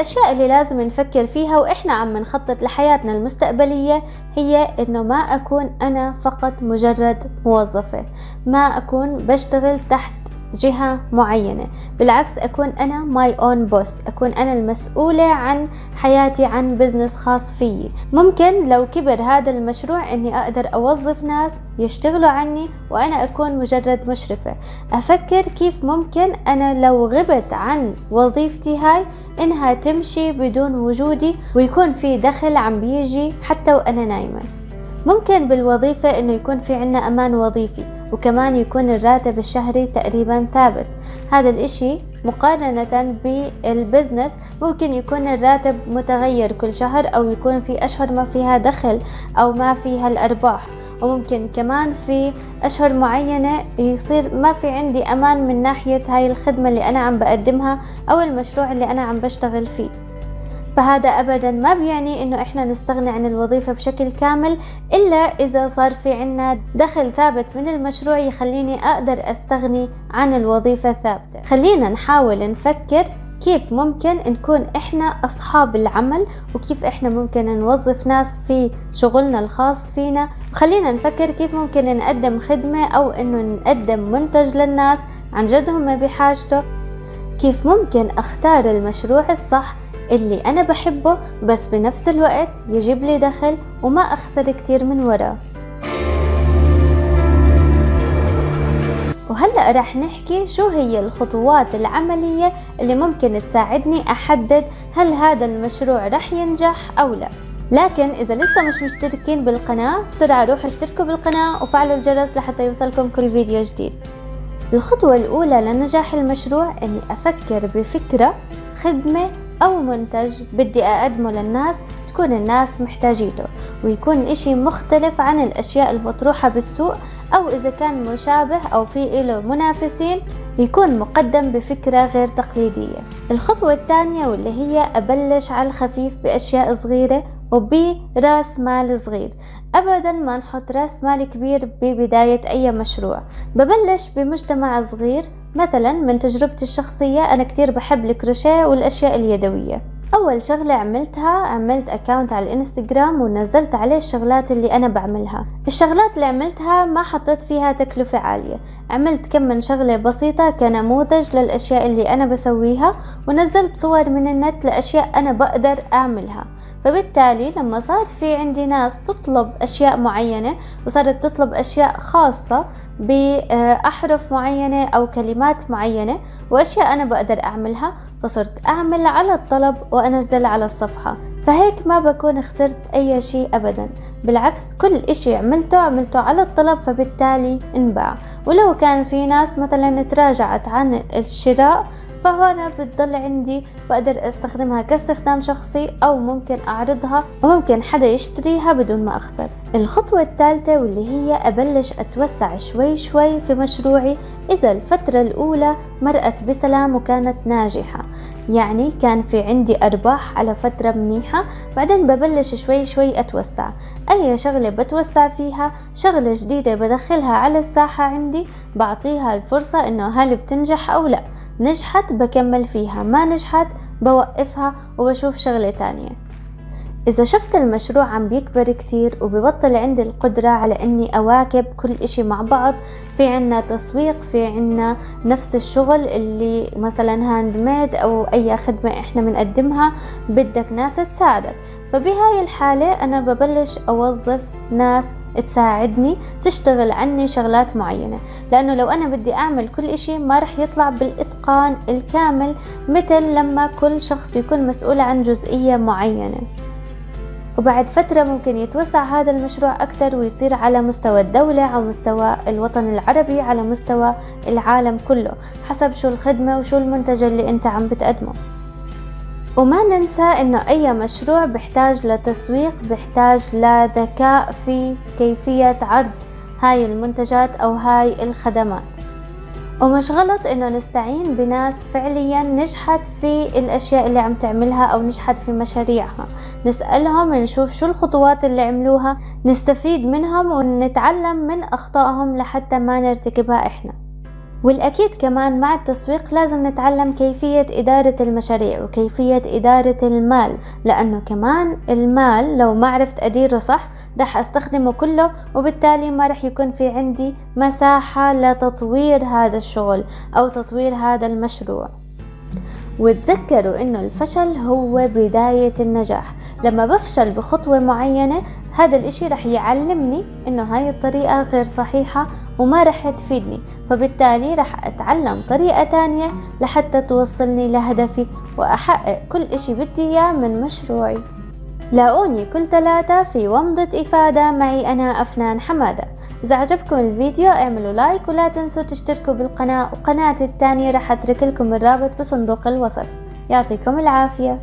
الأشياء اللي لازم نفكر فيها وإحنا عم نخطط لحياتنا المستقبلية هي إنه ما أكون أنا فقط مجرد موظفة ما أكون بشتغل تحت جهة معينة. بالعكس أكون أنا my own boss أكون أنا المسؤولة عن حياتي عن business خاص فيي. ممكن لو كبر هذا المشروع أني أقدر أوظف ناس يشتغلوا عني وأنا أكون مجرد مشرفة. أفكر كيف ممكن أنا لو غبت عن وظيفتي هاي إنها تمشي بدون وجودي ويكون في دخل عم بيجي حتى وأنا نايمة. ممكن بالوظيفة إنه يكون في عنا أمان وظيفي وكمان يكون الراتب الشهري تقريبا ثابت. هذا الإشي مقارنة بالبزنس ممكن يكون الراتب متغير كل شهر أو يكون في أشهر ما فيها دخل أو ما فيها الأرباح. وممكن كمان في أشهر معينة يصير ما في عندي أمان من ناحية هاي الخدمة اللي أنا عم بقدمها أو المشروع اللي أنا عم بشتغل فيه. فهذا أبدا ما بيعني إنه إحنا نستغني عن الوظيفة بشكل كامل إلا إذا صار في عنا دخل ثابت من المشروع يخليني أقدر أستغني عن الوظيفة الثابتة. خلينا نحاول نفكر كيف ممكن نكون إحنا أصحاب العمل وكيف إحنا ممكن نوظف ناس في شغلنا الخاص فينا. وخلينا نفكر كيف ممكن نقدم خدمة أو إنه نقدم منتج للناس عن جد هم بحاجته. كيف ممكن أختار المشروع الصح اللي أنا بحبه بس بنفس الوقت يجيب لي دخل وما أخسر كتير من وراه وهلأ رح نحكي شو هي الخطوات العملية اللي ممكن تساعدني أحدد هل هذا المشروع رح ينجح أو لا. لكن إذا لسه مش مشتركين بالقناة بسرعة روحوا اشتركوا بالقناة وفعلوا الجرس لحتى يوصلكم كل فيديو جديد. الخطوة الأولى لنجاح المشروع أني أفكر بفكرة خدمة أو منتج بدي أقدمه للناس تكون الناس محتاجيته ويكون إشي مختلف عن الأشياء المطروحة بالسوق أو إذا كان مشابه أو في إله منافسين يكون مقدم بفكرة غير تقليدية. الخطوة الثانية واللي هي أبلش على الخفيف بأشياء صغيرة وبراس مال صغير. أبدا ما نحط راس مال كبير ببداية أي مشروع. ببلش بمجتمع صغير مثلا من تجربتي الشخصية أنا كتير بحب الكروشيه والأشياء اليدوية. أول شغلة عملتها عملت أكاونت على الإنستغرام ونزلت عليه الشغلات اللي أنا بعملها. الشغلات اللي عملتها ما حطيت فيها تكلفة عالية. عملت كم من شغلة بسيطة كنموذج للأشياء اللي أنا بسويها ونزلت صور من النت لأشياء أنا بقدر أعملها. فبالتالي لما صار في عندي ناس تطلب أشياء معينة وصارت تطلب أشياء خاصة بأحرف معينة أو كلمات معينة وأشياء أنا بقدر أعملها فصرت أعمل على الطلب وأنزل على الصفحة فهيك ما بكون خسرت أي شيء أبدا. بالعكس كل إشي عملته عملته على الطلب فبالتالي انباع. ولو كان في ناس مثلا تراجعت عن الشراء فهنا بتضل عندي بقدر استخدمها كاستخدام شخصي أو ممكن أعرضها وممكن حدا يشتريها بدون ما أخسر. الخطوة الثالثة واللي هي أبلش أتوسع شوي شوي في مشروعي. إذا الفترة الأولى مرقت بسلام وكانت ناجحة يعني كان في عندي أرباح على فترة منيحة بعدين ببلش شوي شوي أتوسع. أي شغلة بتوسع فيها؟ شغلة جديدة بدخلها على الساحة عندي بعطيها الفرصة إنه هل بتنجح أو لا. نجحت بكمل فيها ما نجحت بوقفها وبشوف شغلة تانية. إذا شفت المشروع عم بيكبر كتير وببطل عندي القدرة على إني أواكب كل إشي مع بعض في عنا تسويق في عنا نفس الشغل اللي مثلا handmade أو أي خدمة إحنا بنقدمها بدك ناس تساعدك. فبهاي الحالة أنا ببلش أوظف ناس تساعدني تشتغل عني شغلات معينة لأنه لو أنا بدي أعمل كل إشي ما رح يطلع بالإتقان الكامل مثل لما كل شخص يكون مسؤول عن جزئية معينة. وبعد فترة ممكن يتوسع هذا المشروع أكثر ويصير على مستوى الدولة على مستوى الوطن العربي على مستوى العالم كله حسب شو الخدمة وشو المنتج اللي أنت عم بتقدمه. وما ننسى إنه أي مشروع بيحتاج لتسويق بيحتاج لذكاء في كيفية عرض هاي المنتجات أو هاي الخدمات. ومش غلط إنه نستعين بناس فعليا نجحت في الأشياء اللي عم تعملها أو نجحت في مشاريعها. نسألهم نشوف شو الخطوات اللي عملوها نستفيد منهم ونتعلم من أخطائهم لحتى ما نرتكبها إحنا. والأكيد كمان مع التسويق لازم نتعلم كيفية إدارة المشاريع وكيفية إدارة المال لأنه كمان المال لو ما عرفت أديره صح رح أستخدمه كله وبالتالي ما رح يكون في عندي مساحة لتطوير هذا الشغل أو تطوير هذا المشروع. وتذكروا إنه الفشل هو بداية النجاح. لما بفشل بخطوة معينة هذا الإشي رح يعلمني إنه هاي الطريقة غير صحيحة وما رح تفيدني. فبالتالي رح أتعلم طريقة تانية لحتى توصلني لهدفي وأحقق كل إشي بدي إياه من مشروعي. لاقوني كل ثلاثة في ومضة إفادة معي أنا أفنان حمادة. إذا عجبكم الفيديو اعملوا لايك ولا تنسوا تشتركوا بالقناة وقناتي التانية رح أترك لكم الرابط بصندوق الوصف. يعطيكم العافية.